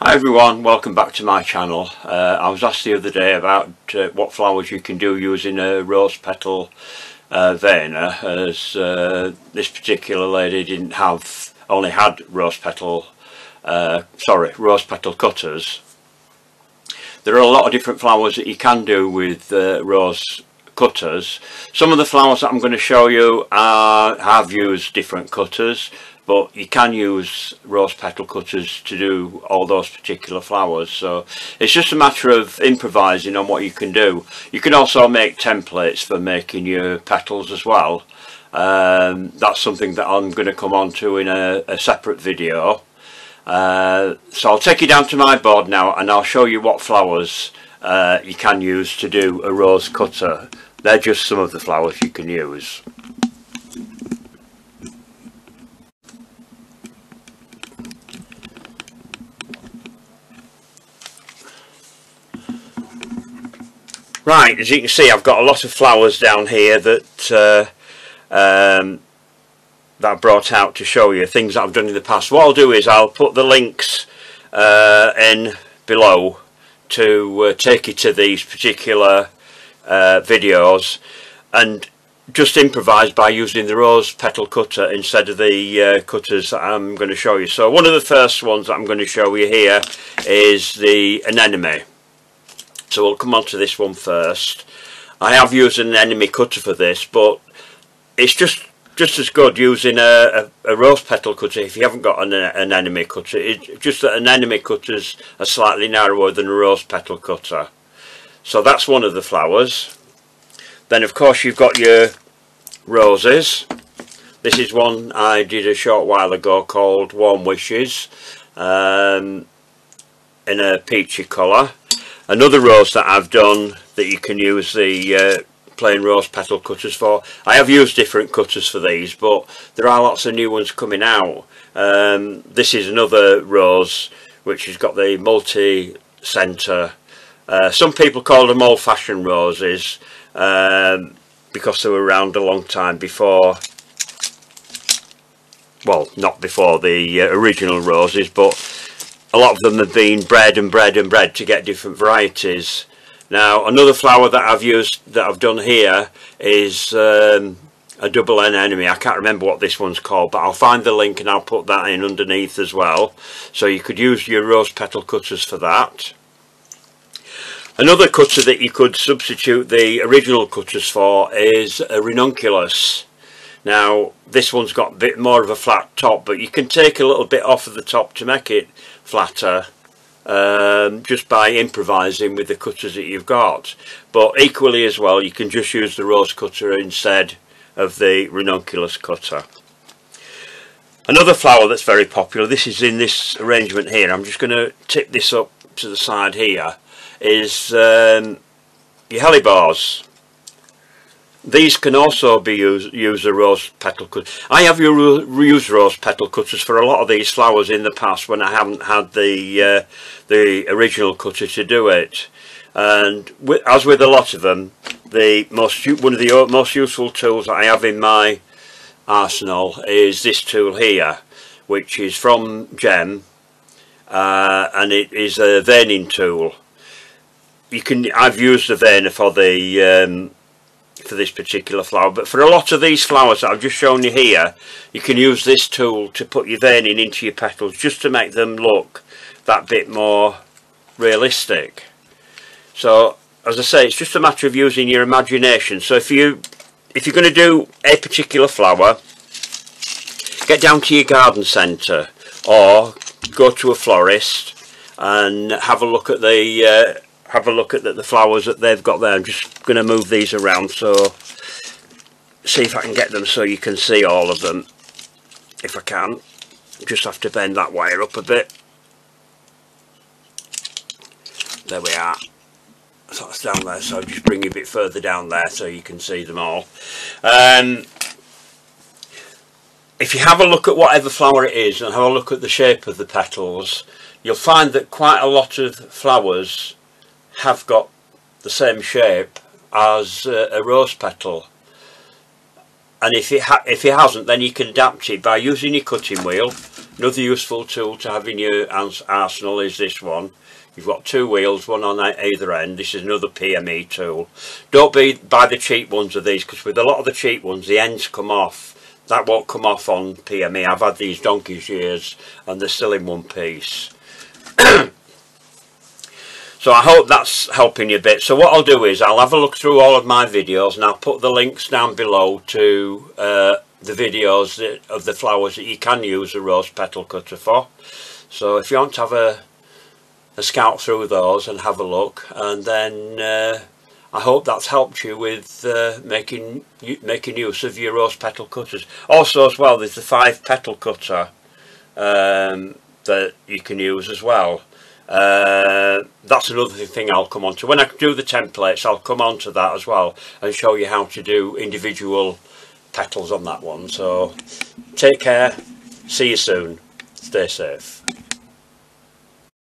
Hi everyone, welcome back to my channel. Uh, I was asked the other day about uh, what flowers you can do using a rose petal uh, veiner as uh, this particular lady didn't have, only had rose petal, uh, sorry, rose petal cutters. There are a lot of different flowers that you can do with uh, rose cutters. Some of the flowers that I'm going to show you are, have used different cutters but you can use rose petal cutters to do all those particular flowers so it's just a matter of improvising on what you can do. You can also make templates for making your petals as well. Um, that's something that I'm going to come on to in a, a separate video. Uh, so I'll take you down to my board now and I'll show you what flowers uh, you can use to do a rose cutter. They're just some of the flowers you can use Right, as you can see I've got a lot of flowers down here that uh, um, that I brought out to show you, things that I've done in the past. What I'll do is I'll put the links uh, in below to uh, take you to these particular uh, videos and just improvise by using the rose petal cutter instead of the uh, cutters that I'm going to show you. So one of the first ones that I'm going to show you here is the anemone so we'll come on to this one first. I have used an anemone cutter for this but it's just just as good using a, a, a rose petal cutter if you haven't got an, an anemone cutter. It's just that anemone cutters are slightly narrower than a rose petal cutter. So that's one of the flowers. Then of course you've got your roses. This is one I did a short while ago called Warm Wishes um, in a peachy colour another rose that I've done that you can use the uh, plain rose petal cutters for. I have used different cutters for these but there are lots of new ones coming out. Um, this is another rose which has got the multi-centre. Uh, some people call them old-fashioned roses um, because they were around a long time before well not before the uh, original roses but a lot of them have been bred and bred and bred to get different varieties. Now another flower that I've used that I've done here is um, a double anemone. I can't remember what this one's called but I'll find the link and I'll put that in underneath as well. So you could use your rose petal cutters for that. Another cutter that you could substitute the original cutters for is a ranunculus. Now this one's got a bit more of a flat top but you can take a little bit off of the top to make it flatter um, just by improvising with the cutters that you've got. But equally as well you can just use the rose cutter instead of the ranunculus cutter. Another flower that's very popular this is in this arrangement here. I'm just going to tip this up to the side here is um, your hellebores these can also be used use a rose petal cutter. I have used rose petal cutters for a lot of these flowers in the past when I haven't had the uh, the original cutter to do it. And with, as with a lot of them, the most one of the most useful tools I have in my arsenal is this tool here, which is from Gem, uh, and it is a veining tool. You can I've used the veiner for the um, for this particular flower but for a lot of these flowers that I've just shown you here you can use this tool to put your veining into your petals just to make them look that bit more realistic. So as I say it's just a matter of using your imagination. So if you if you're going to do a particular flower get down to your garden centre or go to a florist and have a look at the uh, have a look at the, the flowers that they've got there. I'm just going to move these around so see if I can get them so you can see all of them if I can. Just have to bend that wire up a bit. There we are. So that's down there, so I'll just bring you a bit further down there so you can see them all. Um, if you have a look at whatever flower it is and have a look at the shape of the petals, you'll find that quite a lot of flowers have got the same shape as uh, a rose petal. And if it if it hasn't then you can adapt it by using your cutting wheel. Another useful tool to have in your arsenal is this one. You've got two wheels one on either end. This is another PME tool. Don't be buy the cheap ones of these because with a lot of the cheap ones the ends come off. That won't come off on PME I've had these donkey's years and they're still in one piece so I hope that's helping you a bit. So what I'll do is I'll have a look through all of my videos and I'll put the links down below to uh, the videos that, of the flowers that you can use a rose petal cutter for. So if you want to have a, a scout through those and have a look and then uh, I hope that's helped you with uh, making making use of your rose petal cutters. Also as well there's the five petal cutter um, that you can use as well uh, that's another thing I'll come on to when I do the templates I'll come on to that as well and show you how to do individual petals on that one. So take care. See you soon. Stay safe